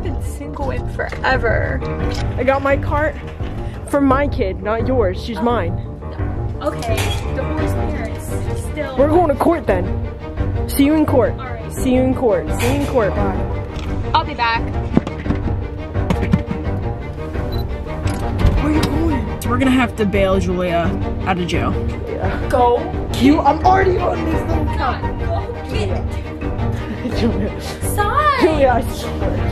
I've been single in forever. I got my cart for my kid, not yours. She's mine. Okay, divorced parents still. We're going to court then. See you in court. Alright. See you in court. See you in court. Bye. I'll be back. Where are you going? We're gonna have to bail Julia out of jail. Yeah. Go. You, I'm already on this little God, go get it. Julia. Sign. Julia,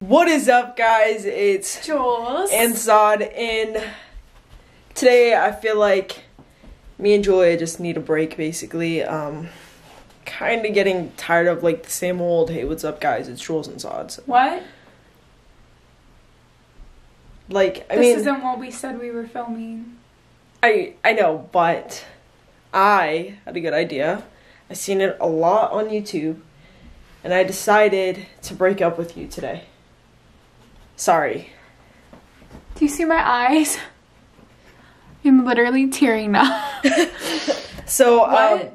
What is up, guys? It's Jules. and Saud, and today I feel like me and Julia just need a break, basically. Um, kind of getting tired of like the same old, hey, what's up, guys? It's Jules and Sods. what? Like, I this mean, isn't what we said we were filming. I I know, but I had a good idea. I seen it a lot on YouTube, and I decided to break up with you today. Sorry. Do you see my eyes? I'm literally tearing now. So um,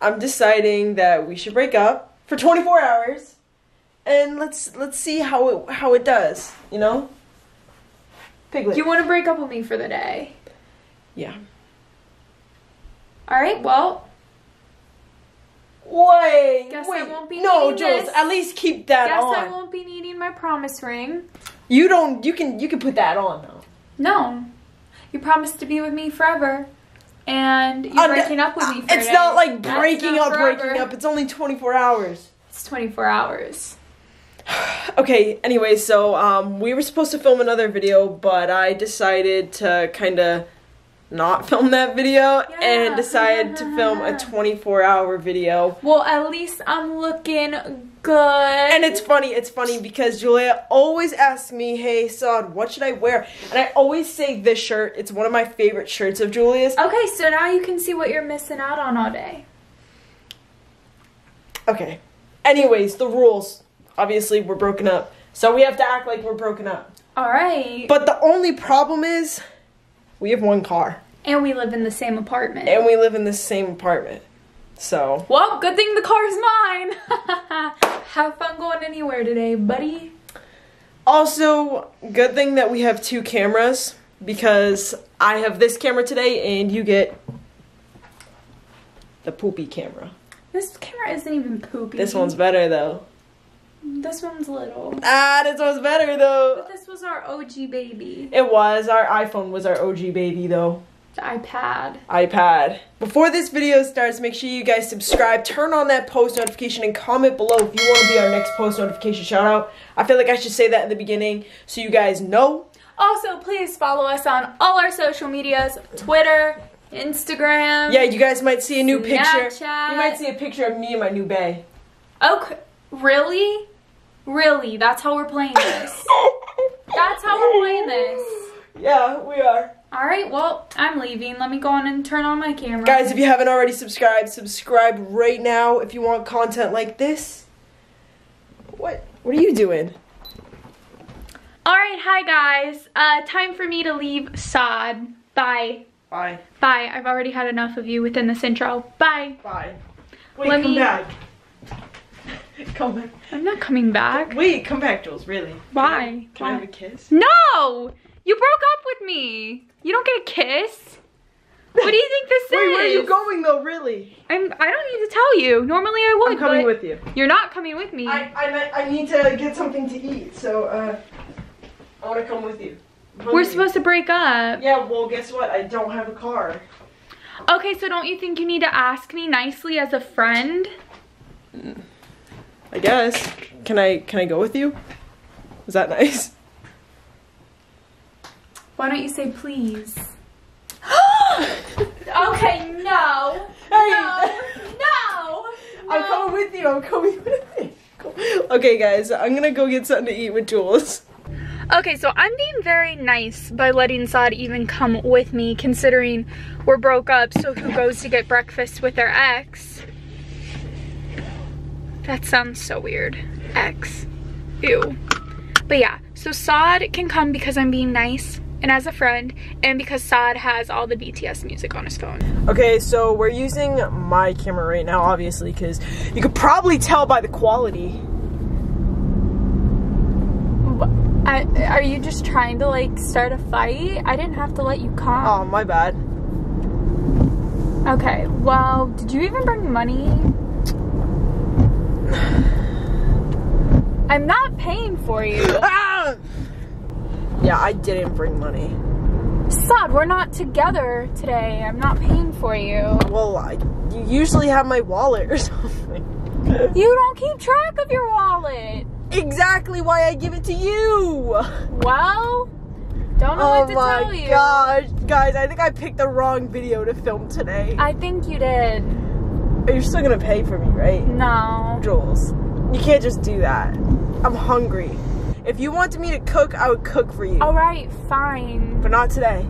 I'm deciding that we should break up for 24 hours, and let's let's see how it how it does. You know. Piglet. you want to break up with me for the day? Yeah. All right. Well, Wait. Guess I wait. won't be no, Jules. At least keep that on. guess on. I won't be needing my promise ring. You don't. You can. You can put that on though. No, you promised to be with me forever, and you're Uh, breaking up with me. For It's not like breaking not up, forever. breaking up. It's only 24 hours. It's 24 hours. Okay, anyway, so um, we were supposed to film another video, but I decided to kind of not film that video Yeah. and decided to film a 24 hour video. Well, at least I'm looking good. And it's funny, it's funny because Julia always asks me, hey, Saud, what should I wear? And I always say this shirt. It's one of my favorite shirts of Julia's. okay. So now you can see what you're missing out on all day. Okay. Anyways, the rules. Obviously, we're broken up. So we have to act like we're broken up. All right. But the only problem is we have one car and we live in the same apartment. and we live in the same apartment. So, well, good thing the car's mine. Have fun going anywhere today, buddy. also, good thing that we have two cameras because I have this camera today and you get the poopy camera. This camera isn't even poopy. This one's better though. This one's little. Ah, this one's better though. But this was our OG baby. It was. Our iPhone was our OG baby though. The iPad. iPad. Before this video starts, make sure you guys subscribe, turn on that post notification, and comment below if you want to be our next post notification shout out. I feel like I should say that in the beginning so you guys know. Also, please follow us on all our social medias Twitter, Instagram. Yeah, you guys might see a new picture. You might see a picture of me and my new bae. Okay. Really? Really? That's how we're playing this. That's how we're playing this. Yeah, we are. Alright, well, I'm leaving. Let me go on and turn on my camera. Guys, if you haven't already subscribed, subscribe right now if you want content like this. What? What are you doing? Alright, hi guys. Uh, time for me to leave Saud. Bye. Bye. Bye. I've already had enough of you within this intro. Bye. Bye. Wait, Let come me- back. come back. I'm not coming back. Wait, come back, Jules, really. Why? Can I Why? have a kiss? No! You broke up with me. You don't get a kiss. What do you think this Wait, is? where are you going though, really? I'm. I don't need to tell you. Normally I would. I'm coming with you. You're not coming with me. I, I, I need to get something to eat, so, uh, I want to come with you. We're supposed to break up. Yeah, well, guess what? I don't have a car. Okay, so don't you think you need to ask me nicely as a friend? I guess. Can I, can I go with you? Is that nice? Why don't you say please? okay, no. Hey! No. No. I'm No. coming with you. I'm coming with you. Okay, guys, I'm gonna go get something to eat with Jules. Okay, so I'm being very nice by letting Saud even come with me, considering we're broke up, so who goes to get breakfast with their ex? That sounds so weird. X. Ew. But yeah, so Saud can come because I'm being nice, and as a friend, and because Saud has all the BTS music on his phone. Okay, so we're using my camera right now, obviously, because you could probably tell by the quality. I, are you just trying to like start a fight? I didn't have to let you come. Oh, my bad. Okay, well, did you even bring money? I'm not paying for you. Ah! Yeah, I didn't bring money. Saud, we're not together today. I'm not paying for you. Well, I, you usually have my wallet or something. You don't keep track of your wallet. exactly why I give it to you. Well, don't know Oh what to tell you. Oh my gosh, guys, I think I picked the wrong video to film today. I think you did. But you're still gonna pay for me, right? No. Jules, you can't just do that. I'm hungry. If you wanted me to cook, I would cook for you. All right, fine. But not today.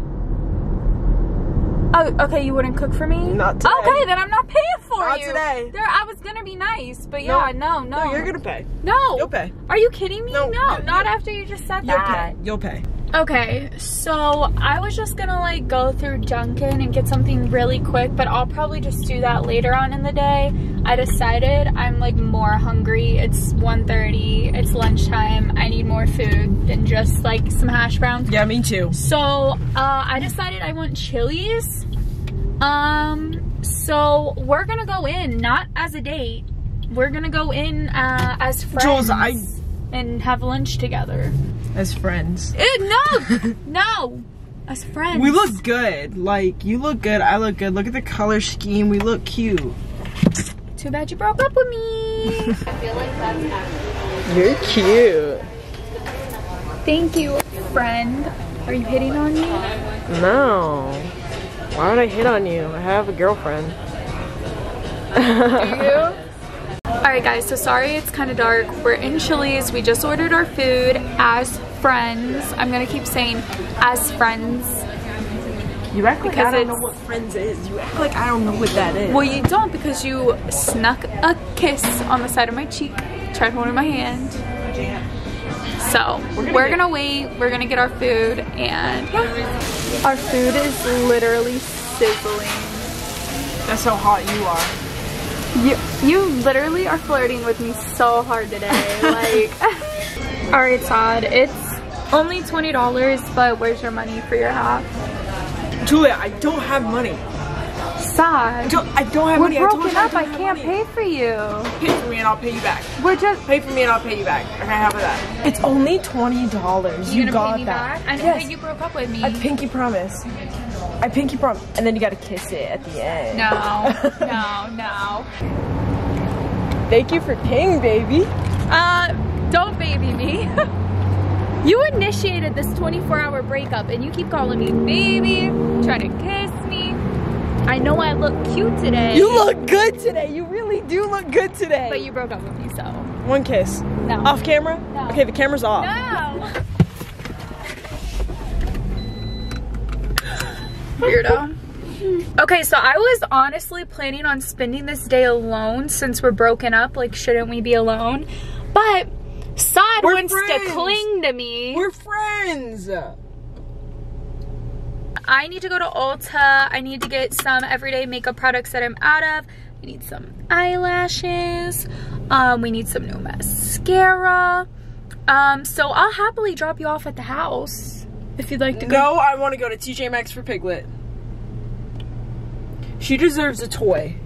Oh, okay, you wouldn't cook for me? Not today. Okay, then I'm not paying for Not you. today. There, I was gonna be nice, but yeah, no, no. No, you're gonna pay. No. You'll pay. Are you kidding me? No, No, you- not after you just said You'll that. pay. You'll pay. Okay, so I was just gonna like go through Dunkin and get something really quick, but I'll probably just do that later on in the day. I decided I'm like more hungry. It's 1.30, it's lunchtime. I need more food than just like some hash browns. Yeah, me too. So uh, I decided I want Chili's. Um, so we're gonna go in, not as a date. We're gonna go in uh, as friends Jules, I- and have lunch together. As friends. Eh, no, no, as friends. We look good. Like, you look good, I look good. Look at the color scheme. We look cute. Too bad you broke up with me. You're cute. Thank you, friend. Are you hitting on me? No. Why would I hit on you? I have a girlfriend. Do you? Alright guys, so sorry it's kind of dark. We're in Chili's. We just ordered our food as friends. I'm gonna keep saying as friends. You act like Because I don't know what friends is. You act like I don't know what that is. Well, you don't because you snuck a kiss on the side of my cheek, tried holding my hand. So, we're gonna, wait, we're gonna get our food, and yeah. Our food is literally sizzling. That's how hot you are. You, you literally are flirting with me so hard today. Like, alright, Todd, it's only $20, but where's your money for your half? Julia, I don't have money. I Todd, don't, I don't have we're money. I told broken you I up. don't I can't money. pay for you. Pay for me and I'll pay you back. We're just. Pay for me and I'll pay you back. Okay, how about that? It's only twenty dollars. You, gonna got pay me that. back? I know yes. that you broke up with me. I pinky promise. I pinky promise, and then you gotta kiss it at the end. no, no, no. Thank you for paying, baby. Uh, don't baby me. you initiated this 24-hour breakup, and you keep calling me baby, trying to kiss me. I know I look cute today. You look good today. You really do look good today. But you broke up with me, so One kiss. no. Off camera? No. Okay, the camera's off. No. Weirdo. Okay, so I was honestly planning on spending this day alone since we're broken up. Like, shouldn't we be alone? But Saud We're wants friends. to cling to me. We're friends. I need to go to Ulta. I need to get some everyday makeup products that I'm out of. I need some eyelashes. Um, we need some new mascara. Um, so I'll happily drop you off at the house if you'd like to go. No, I want to go to TJ Maxx for Piglet. She deserves a toy.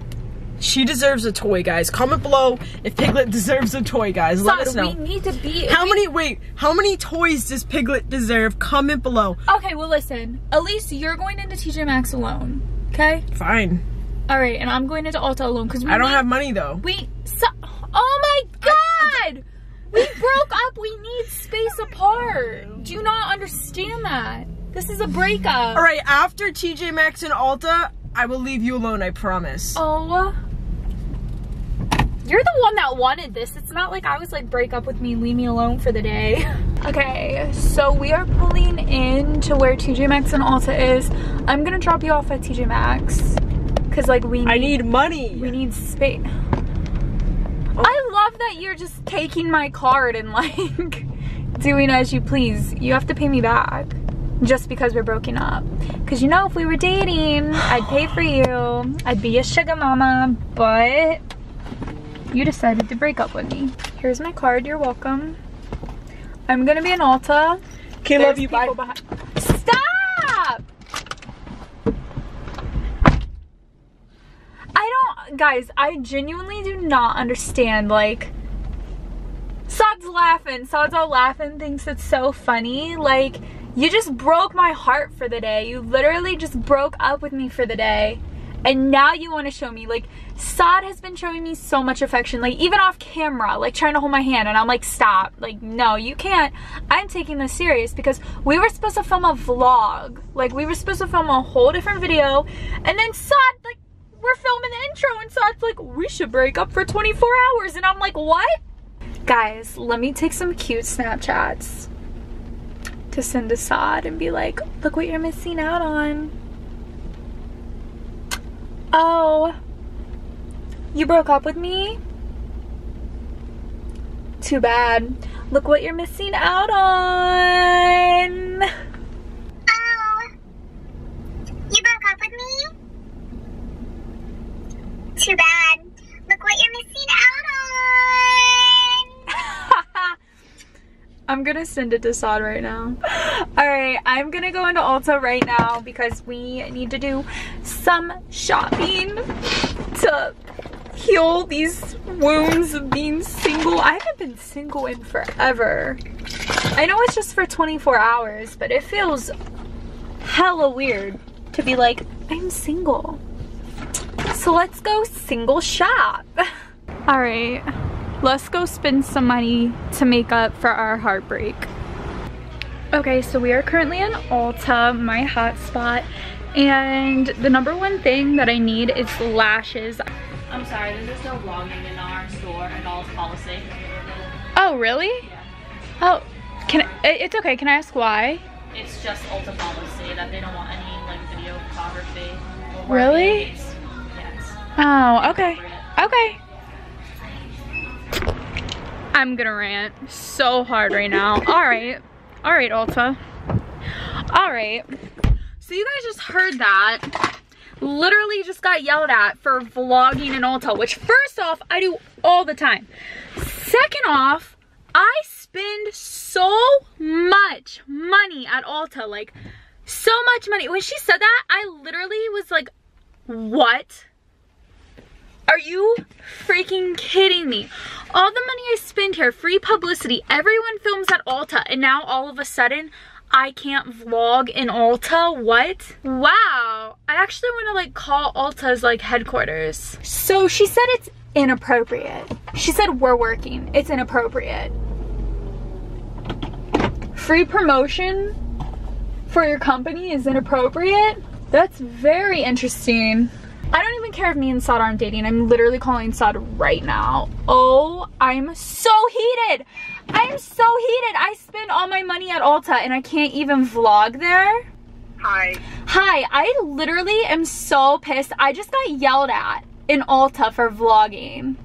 She deserves a toy, guys. Comment below if Piglet deserves a toy, guys. Let us know. we need to be. How we- many, wait, how many toys does Piglet deserve? Comment below. Okay, well listen. At least you're going into TJ Maxx alone. Okay. Fine. All right, and I'm going into Ulta alone because I don't have money though. We. So, oh my God! We broke up. We need space apart. Do you not understand that? This is a breakup. All right, after TJ Maxx and Ulta, I will leave you alone, I promise. Oh. You're the one that wanted this. It's not like I was like, break up with me, leave me alone for the day. Okay, so we are pulling in to where TJ Maxx and Ulta is. I'm gonna drop you off at TJ Maxx. Cause like we need, I need money. we need space. That you're just taking my card and like doing as you please. You have to pay me back. just because we're broken up. Because you know, if we were dating, I'd pay for you. I'd be a sugar mama, but you decided to break up with me. Here's my card, you're welcome. I'm gonna be an Ulta. Okay, There's love you. Bye. people behind- Stop! I don't, guys, I genuinely do not understand, like, Saud's laughing. Saud's all laughing, thinks it's so funny. Like, you just broke my heart for the day. You literally just broke up with me for the day. And now you want to show me, like, Saud has been showing me so much affection, like, even off camera, like, trying to hold my hand. And I'm like, stop. Like, no, you can't. I'm taking this serious because we were supposed to film a vlog. Like, we were supposed to film a whole different video. And then Saud, like, we're filming the intro. And Saud's like, we should break up for 24 hours. And I'm like, what? Guys, let me take some cute Snapchats to send to Saud and be like, look what you're missing out on. Oh, you broke up with me? Too bad. Look what you're missing out on. Oh, you broke up with me? Too bad. Look what you're missing out on. I'm gonna send it to Saud right now. Alright, I'm gonna go into Ulta right now because we need to do some shopping to heal these wounds of being single. I haven't been single in forever. I know it's just for 24 hours, but it feels hella weird to be like, I'm single. So let's go single shop. Alright. Let's go spend some money to make up for our heartbreak. Okay, so we are currently in Ulta, my hotspot, and the number one thing that I need is lashes. I'm sorry, there's just no vlogging in our store and all policy. Oh, really? Oh, can I, it's okay. Can I ask why? It's just Ulta policy that they don't want any like video photography. or working Really? Oh, okay. Okay. I'm gonna rant so hard right now. All right. All right, Ulta. All right. So you guys just heard that. Literally just got yelled at for vlogging in Ulta, which first off, I do all the time. Second off, I spend so much money at Ulta. Like, so much money. When she said that, I literally was like, what? Are you freaking kidding me? All the money I spend here, free publicity, everyone films at Ulta, and now all of a sudden, I can't vlog in Ulta? What? Wow. I actually want to like call Ulta's like headquarters. So she said it's inappropriate. She said we're working. It's inappropriate. Free promotion for your company is inappropriate? That's very interesting. I don't even care if me and Saud aren't dating. I'm literally calling Saud right now. Oh, I'm so heated. I'm so heated. I spend all my money at Ulta and I can't even vlog there. Hi. Hi, I literally am so pissed. I just got yelled at in Ulta for vlogging.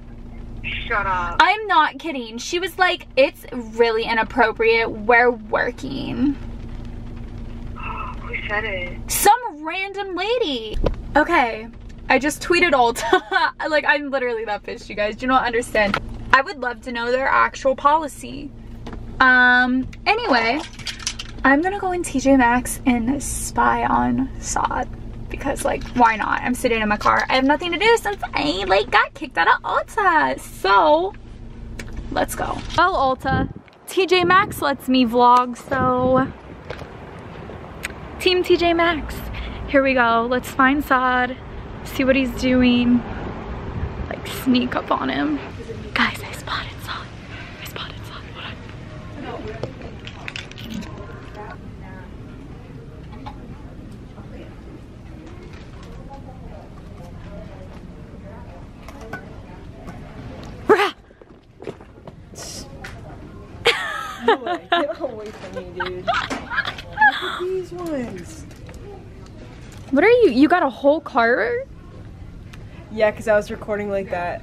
Shut up. I'm not kidding. She was like, it's really inappropriate. We're working. Who said it? Some random lady. Okay, I just tweeted Ulta. like, I'm literally that pissed, you guys. Do not understand. I would love to know their actual policy. Um, anyway, I'm gonna go in TJ Maxx and spy on Saud. Because, like, why not? I'm sitting in my car. I have nothing to do since I, like, got kicked out of Ulta. So, let's go. Well, Ulta, TJ Maxx lets me vlog, so... Team TJ Maxx. Here we go. Let's find Saud, see what he's doing, like sneak up on him. Guys, I spotted Saud. I spotted Saud. Hold on. Rah! No way. Get away from me, dude. Look at these ones. What are you? You got a whole cart? Yeah, because I was recording like that.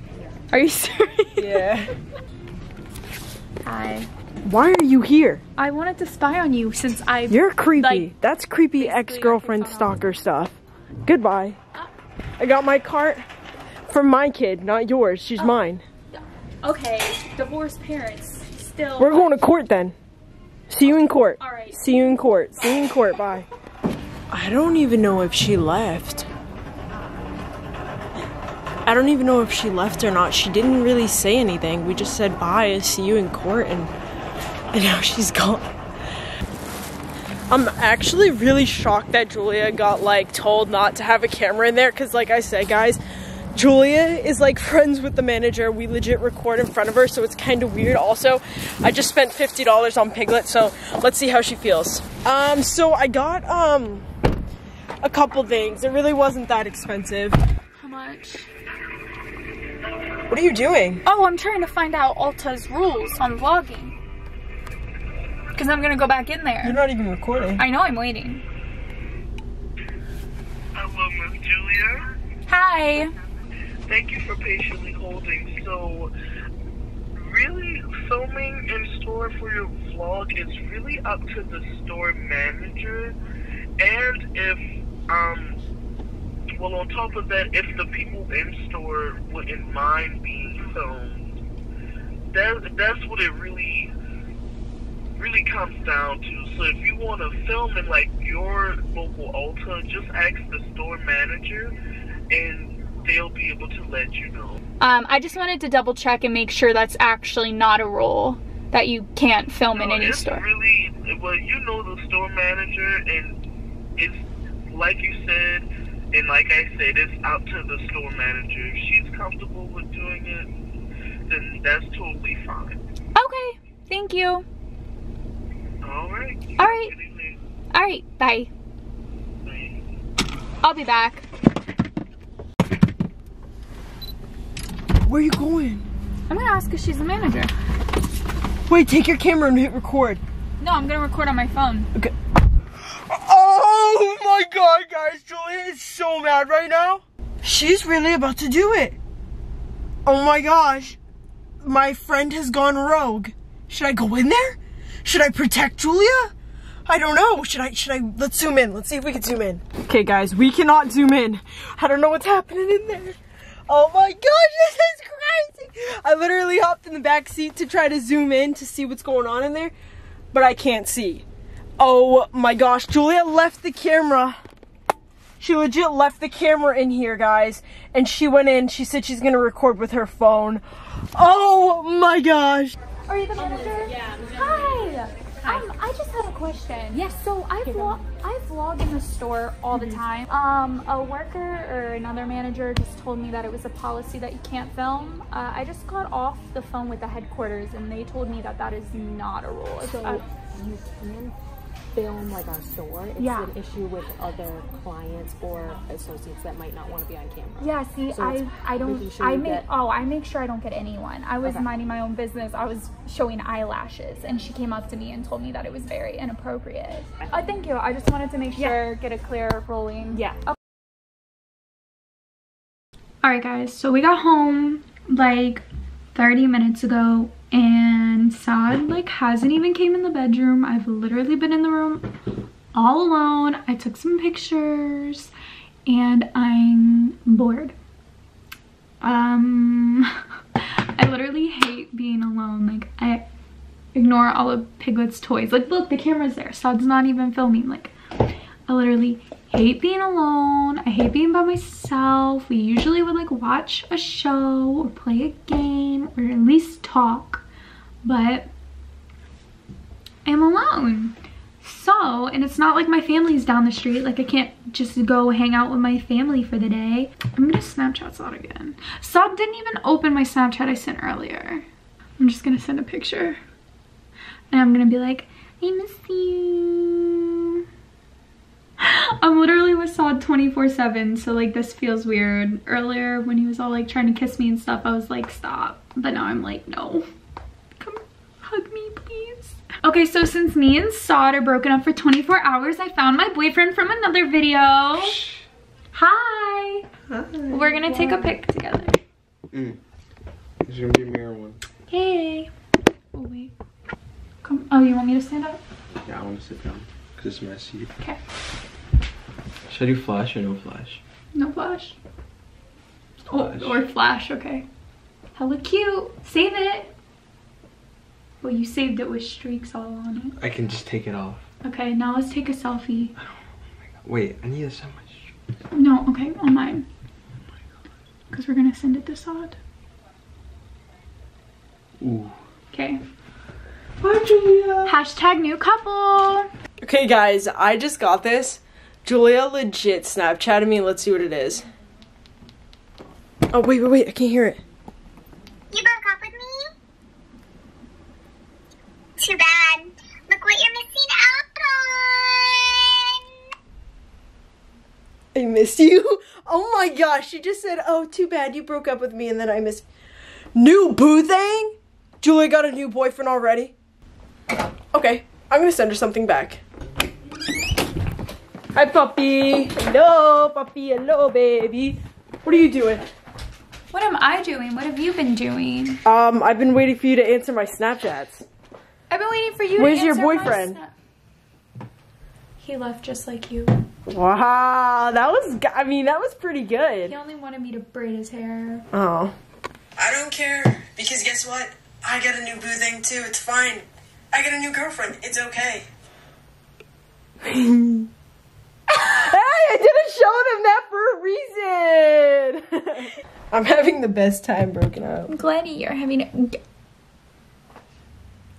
Are you serious? Yeah. Hi. Why are you here? I wanted to spy on you since I. You're creepy. Like, That's creepy ex-girlfriend I can stalker stuff. Goodbye. Ah. I got my cart from my kid, not yours. She's Oh. mine. Okay, divorced parents still. We're going to court then. See you in court. All right. See you in court. See you in court. Bye. I don't even know if she left. I don't even know if she left or not. She didn't really say anything. We just said bye, see you in court, and, and now she's gone. I'm actually really shocked that Julia got like told not to have a camera in there because, like I said, guys, Julia is like friends with the manager. We legit record in front of her, so it's kind of weird. Also, I just spent fifty dollars on Piglet, so let's see how she feels. Um, so I got um a couple things. It really wasn't that expensive. How much? What are you doing? Oh, I'm trying to find out Ulta's rules on vlogging. Because I'm gonna go back in there. You're not even recording. I know I'm waiting. Hello, Miss Julia. Hi. Thank you for patiently holding. So, really, filming in store for your vlog is really up to the store manager. And if, um, well, on top of that, if the people in store wouldn't mind being filmed, that that's what it really, really comes down to. So if you want to film in like your local Ulta, just ask the store manager, and they'll be able to let you know. Um, I just wanted to double check and make sure that's actually not a rule that you can't film in any it's store. really well. You know the store manager, and it's like you said, and like I said, it's up to the store manager. If she's comfortable with doing it, then that's totally fine. Okay. Thank you. All right. All right. All right. Bye. Bye. I'll be back. Where are you going? I'm gonna ask if she's the manager. Wait, take your camera and hit record. No, I'm gonna record on my phone. Oh my god, guys, Julia is so mad right now. She's really about to do it. Oh my gosh. My friend has gone rogue. Should I go in there? Should I protect Julia? I don't know. Should I should I let's zoom in. Let's see if we can zoom in. Okay guys, we cannot zoom in. I don't know what's happening in there. Oh my gosh, this is crazy. I literally hopped in the back seat to try to zoom in to see what's going on in there, but I can't see. Oh my gosh, Julia left the camera. She legit left the camera in here, guys. And she went in, she said she's gonna record with her phone. Oh my gosh. Are you the manager? Yeah. Hi. Um, I just had a question. Yes. So I vlog, I vlog in the store all the time. Um, a worker or another manager just told me that it was a policy that you can't film. Uh, I just got off the phone with the headquarters and they told me that that is not a rule. So you can film like our store. It's Yeah. an issue with other clients or associates that might not want to be on camera. Yeah, see, So I I don't sure I make get- oh I make sure I don't get anyone. I was Okay. minding my own business. I was showing eyelashes, and she came up to me and told me that it was very inappropriate. Oh, thank you. I just wanted to make sure get a clear rolling. Yeah. Oh. All right, guys. So we got home like 30 minutes ago, and Saud like hasn't even came in the bedroom. I've literally been in the room all alone. I took some pictures, and I'm bored. Um, I literally hate being alone. Like I ignore all of Piglet's toys. Like look, the camera's there. Saud's not even filming. Like I literally hate being alone. I hate being by myself. We usually would like watch a show or play a game or at least talk, but I'm alone. So, and it's not like my family's down the street. Like I can't just go hang out with my family for the day. I'm gonna Snapchat Saud again. Saud didn't even open my Snapchat I sent earlier. I'm just gonna send a picture. And I'm gonna be like, I miss you. I'm literally with Saud 24-7, so like this feels weird. Earlier when he was all like trying to kiss me and stuff, I was like, stop. But now I'm like, no. Come hug me, please. Okay, so since me and Saud are broken up for 24 hours, I found my boyfriend from another video. Hi. We're gonna take a pic together. Mm. It's gonna be a mirror one. Hey. Oh wait. Come. Oh, you want me to stand up? Yeah, I want to sit down because it's my seat. Okay. Should I do flash or no flash? No flash. Oh, flash. Oh, or flash. Okay. Hella cute. Save it. Well, you saved it with streaks all on it. I can just take it off. Okay. Now let's take a selfie. Oh wait, I need so much. No. Okay. On mine. Because we're gonna send it to Saud. Ooh. Okay. Hi, Julia. Hashtag new couple. Okay, guys, I just got this. Julia legit Snapchatted me. Let's see what it is. Oh, wait, wait, wait. I can't hear it. You broke up with me? Too bad. Look what you're missing out on. I missed you. Oh my gosh, she just said, oh, too bad you broke up with me and then I missed. New boo thing? Julia got a new boyfriend already? Okay, I'm gonna send her something back. Hi, puppy. Hello, puppy. Hello, baby. What are you doing? What am I doing? What have you been doing? Um, I've been waiting for you to answer my Snapchats. I've been waiting for you Where's to your answer my boyfriend? He left just like you. Wow, that was, I mean, that was pretty good. He only wanted me to braid his hair. Oh. I don't care because guess what? I got a new boo thing too. It's fine. I got a new girlfriend. It's okay. Hey, I didn't show them that for a reason. I'm having the best time broken up. Glenny, you're having a...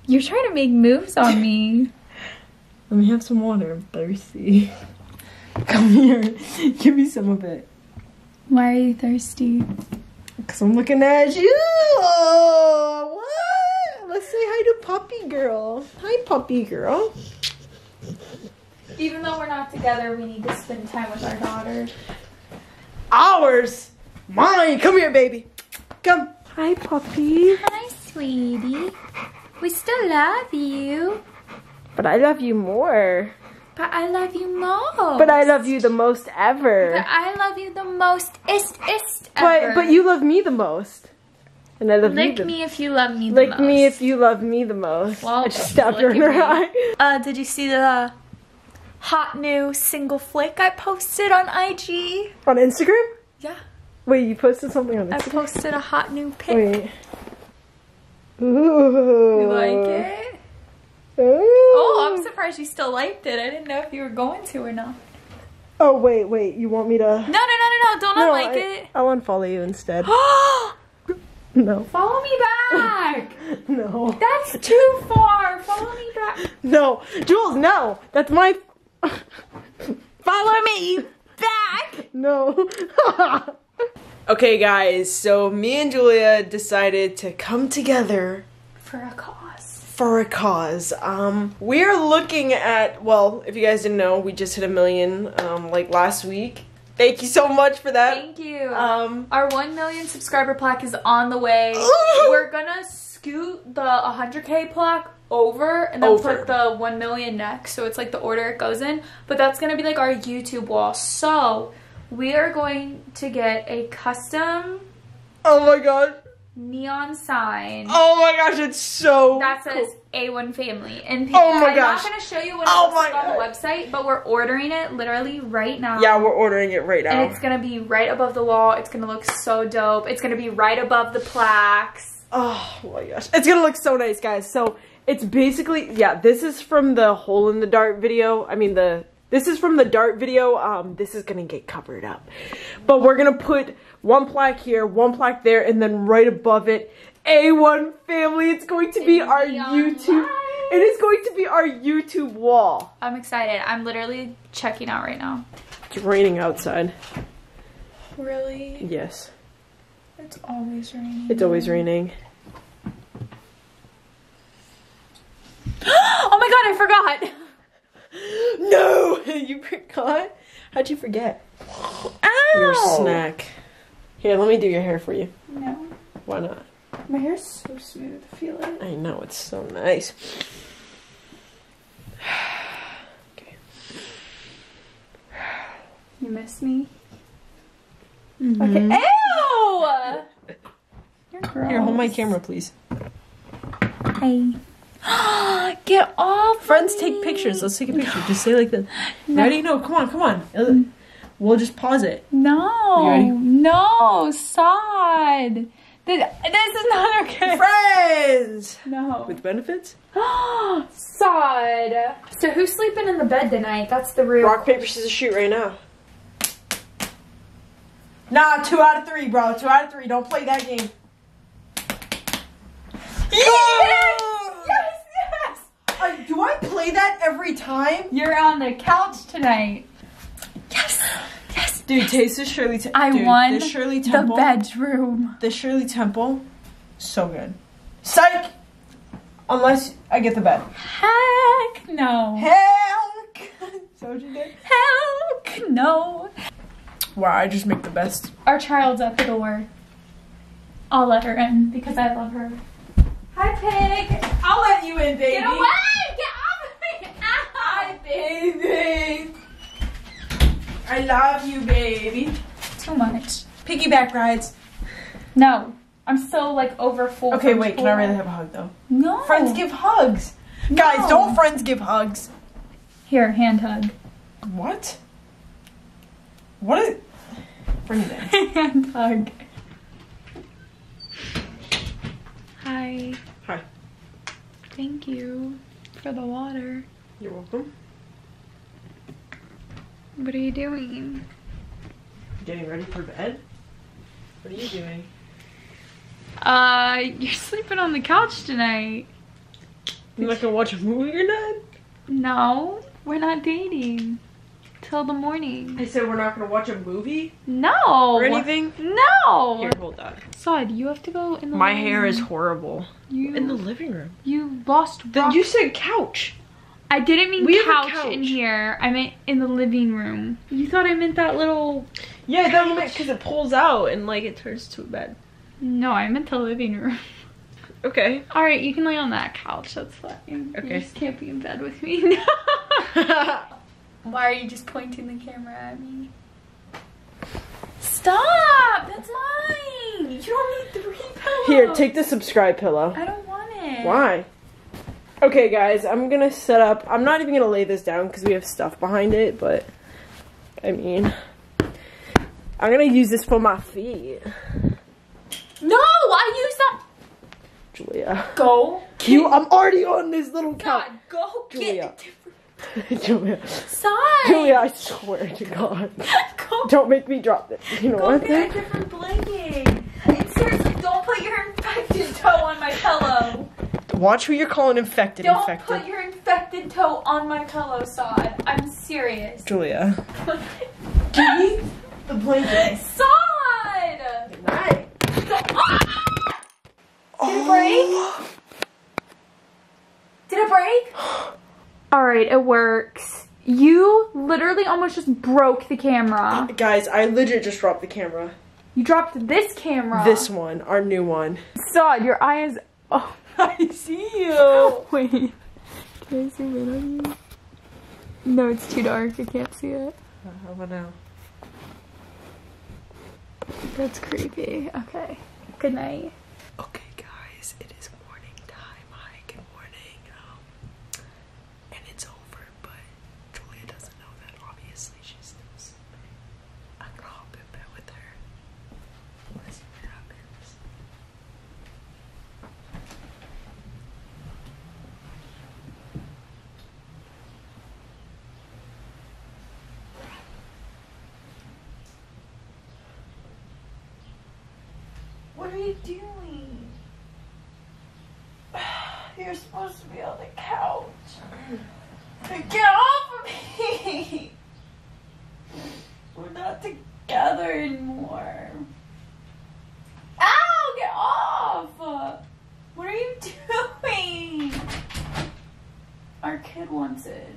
You're trying to make moves on me. Let me have some water. I'm thirsty. Come here. Give me some of it. Why are you thirsty? Because I'm looking at you. Oh, what? Let's say hi to Puppy Girl. Hi, Puppy Girl. Even though we're not together, we need to spend time with our daughter. Ours. Mine. Come here, baby. Come. Hi, Puppy. Hi, sweetie. We still love you. But I love you more. But I love you most. But I love you the most ever. But I love you the most. Ist, ist But ever. but you love me the most. And I love you Lick the me if you love me the Lick most. me if you love me the most. Well, I just stabbed her in her eye. Uh, did you see the hot new single flick I posted on IG? On Instagram? Yeah. Wait, you posted something on Instagram? I posted a hot new pic. Wait. Ooh. You like it? Ooh. Oh, I'm surprised you still liked it. I didn't know if you were going to or not. Oh wait, wait. You want me to? No, no, no, no, no. Don't No, unlike I, it. I'll unfollow you instead. No. Follow me back. No. That's too far. Follow me back. No. Jules, no. That's my. Follow me back. No. okay, guys. So me and Julia decided to come together For a cause. for a cause. Um, we're looking at, well, if you guys didn't know, we just hit a million, um, like last week. Thank you so much for that. Thank you. Um, Our 1 million subscriber plaque is on the way. We're gonna scoot the 100k plaque over and then Over. put the 1 million next. So it's like the order it goes in. But that's gonna be like our YouTube wall. So we are going to get a custom oh my god neon sign Oh my gosh, it's so that says cool. A1 Family. And Oh my I'm gosh. not gonna show you what it Oh looks like on the website, but we're ordering it literally right now. Yeah, we're ordering it right now. And it's gonna be right above the wall. It's gonna look so dope. It's gonna be right above the plaques. Oh my gosh. It's gonna look so nice, guys. So it's basically yeah, this is from the hole in the dart video. I mean the this is from the dart video. Um this is gonna get covered up. But we're gonna put one plaque here, one plaque there, and then right above it, A1 family. It's going to be our YouTube it is going to be our YouTube wall. I'm excited. I'm literally checking out right now. It's raining outside. Really? Yes. It's always raining. It's always raining. oh my god, I forgot. No! you forgot? How'd you forget? Ow! Your snack. Here, let me do your hair for you. No. Why not? My hair's so smooth. Feel it. I know, it's so nice. okay. You miss me? Mm-hmm. Okay. Ew! Here, hold my camera, please. Hey. Get off. Friends take pictures. Let's take a picture. Just say like this. No. Ready? No, come on, come on. We'll just pause it. No. No, Saud. This, is not okay. Friends! No. With benefits? Saud. So who's sleeping in the bed tonight? That's the real. Rock, paper, scissors, shoot right now. Nah, two out of three, bro. Two out of three. Don't play that game. Yes! Yes, yes! Do I play that every time? You're on the couch tonight. Yes. Yes. Dude, taste this Shirley Temple. I Dude, won this Shirley Temple. the bedroom. The Shirley Temple, so good. Psych! Unless I get the bed. Heck no. Heck! so what you did? Heck no. Wow, I just make the best. Our child's at the door. I'll let her in because I love her. Hi, pig. I'll let you in, baby. Get away! Get off of me! Hi, baby. I love you, baby. Too much. Piggyback rides. No. I'm so like over full. Okay, from wait, can I really have a hug though? No. Friends give hugs. Guys, don't friends give hugs. Here, hand hug. What? What is. Bring it in. hand hug. Hi. Thank you for the water. You're welcome. What are you doing? Getting ready for bed? What are you doing? Uh, you're sleeping on the couch tonight. You're not gonna watch a movie or not? No, we're not dating. Till the morning. I said we're not gonna watch a movie No. or anything. No. Here, hold that. Saud, you have to go in the My living hair is horrible. you In the living room. you lost Then you said couch. I didn't mean We couch, couch. in here. I meant in the living room. You thought I meant that little Yeah, that meant because it pulls out and like it turns to a bed. No, I meant the living room. Okay. Alright, you can lay on that couch, that's fine. Okay. You just can't be in bed with me. Why are you just pointing the camera at me? Stop! That's mine! You don't need three pillows. Here, take the subscribe pillow. I don't want it. Why? Okay, guys, I'm gonna set up. I'm not even gonna lay this down because we have stuff behind it, but I mean, I'm gonna use this for my feet. No, I use that. Julia. Go. You, I'm already on this little couch. God, go Julia. get Julia. Side. Julia, I swear to God. Go, Don't make me drop this. You know go what? get a different blanket. And seriously, don't put your infected toe on my pillow. Watch who you're calling infected. Don't infected. put your infected toe on my pillow, Saud. I'm serious. Julia. Give me the blanket. Saud! Good night. Did it break? Oh. Did it break? Alright, it works. You literally almost just broke the camera. Uh, guys, I legit just dropped the camera. You dropped this camera. This one, our new one. Saud, your eye is. Oh, I see you. Wait. Can I zoom in on you? No, it's too dark. I can't see it. Uh, how about now? That's creepy. Okay. Good night. Okay, guys, it is morning time. Hi, good morning. Um, and it's over, but Julia doesn't know that. Obviously, she's still sleeping. I'm gonna hop in bed with her. Let's see what happens. What are you doing? You're supposed to be on the couch. Get off of me! We're not together anymore. Ow! Get off! What are you doing? Our kid wants it.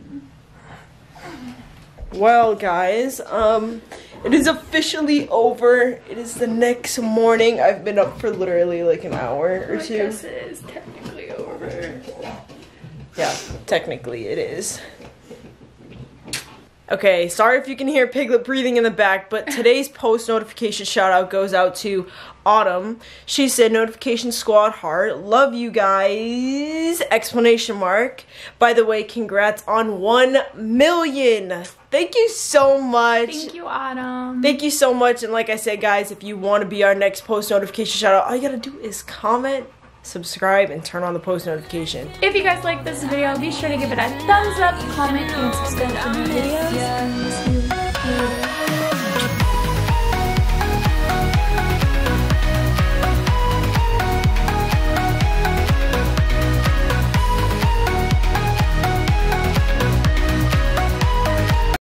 Well, guys, um, it is officially over. It is the next morning. I've been up for literally like an hour or I two. guess it is technically over. Yeah, technically it is. Okay, sorry if you can hear Piglet breathing in the back, but today's post notification shout out goes out to Autumn. She said notification squad heart. Love you guys. Explanation mark. By the way, congrats on 1 million. Thank you so much. Thank you, Autumn. Thank you so much. And like I said, guys, if you want to be our next post notification shout out, all you gotta do is comment, subscribe, and turn on the post notification. If you guys like this video, be sure to give it a thumbs up, comment, and subscribe to the video.